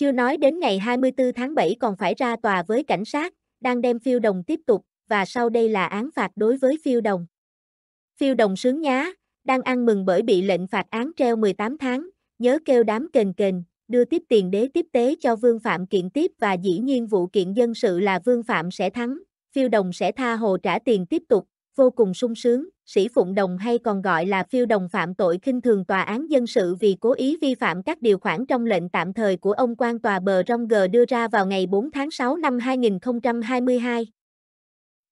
Chưa nói đến ngày 24 tháng 7 còn phải ra tòa với cảnh sát, đang đem phiêu đồng tiếp tục, và sau đây là án phạt đối với phiêu đồng. Phiêu đồng sướng nhá, đang ăn mừng bởi bị lệnh phạt án treo 18 tháng, nhớ kêu đám kền kền, đưa tiếp tiền đế tiếp tế cho Vương Phạm kiện tiếp và dĩ nhiên vụ kiện dân sự là Vương Phạm sẽ thắng, phiêu đồng sẽ tha hồ trả tiền tiếp tục, vô cùng sung sướng, sĩ Phụng Đồng hay còn gọi là phiêu đồng phạm tội khinh thường tòa án dân sự vì cố ý vi phạm các điều khoản trong lệnh tạm thời của ông quan tòa bờ rong g đưa ra vào ngày 4 tháng 6 năm 2022.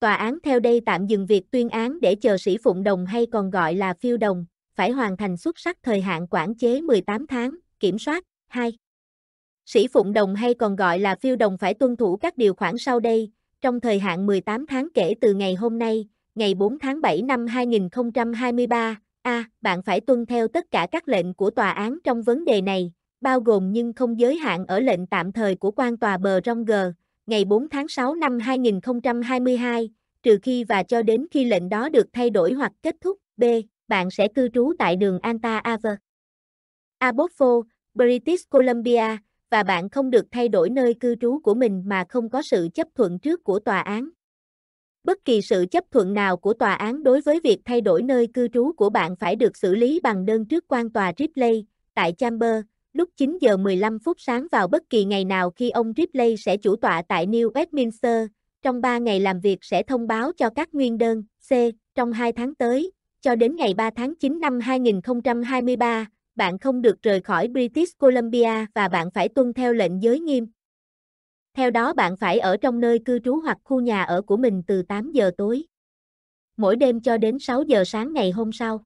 Tòa án theo đây tạm dừng việc tuyên án để chờ sĩ Phụng Đồng hay còn gọi là phiêu đồng, phải hoàn thành xuất sắc thời hạn quản chế 18 tháng, kiểm soát, 2. Sĩ Phụng Đồng hay còn gọi là phiêu đồng phải tuân thủ các điều khoản sau đây, trong thời hạn 18 tháng kể từ ngày hôm nay, ngày 4 tháng 7 năm 2023, A. bạn phải tuân theo tất cả các lệnh của tòa án trong vấn đề này, bao gồm nhưng không giới hạn ở lệnh tạm thời của quan tòa bờ rong g, ngày 4 tháng 6 năm 2022, trừ khi và cho đến khi lệnh đó được thay đổi hoặc kết thúc. B. Bạn sẽ cư trú tại đường Anta Ave. Abofo, British Columbia, và bạn không được thay đổi nơi cư trú của mình mà không có sự chấp thuận trước của tòa án. Bất kỳ sự chấp thuận nào của tòa án đối với việc thay đổi nơi cư trú của bạn phải được xử lý bằng đơn trước quan tòa Ripley, tại Chamber, lúc 9 giờ 15 phút sáng vào bất kỳ ngày nào khi ông Ripley sẽ chủ tọa tại New Westminster. Trong 3 ngày làm việc sẽ thông báo cho các nguyên đơn, C, trong 2 tháng tới, cho đến ngày 3 tháng 9 năm 2023, bạn không được rời khỏi British Columbia và bạn phải tuân theo lệnh giới nghiêm. Theo đó bạn phải ở trong nơi cư trú hoặc khu nhà ở của mình từ 8 giờ tối. Mỗi đêm cho đến 6 giờ sáng ngày hôm sau.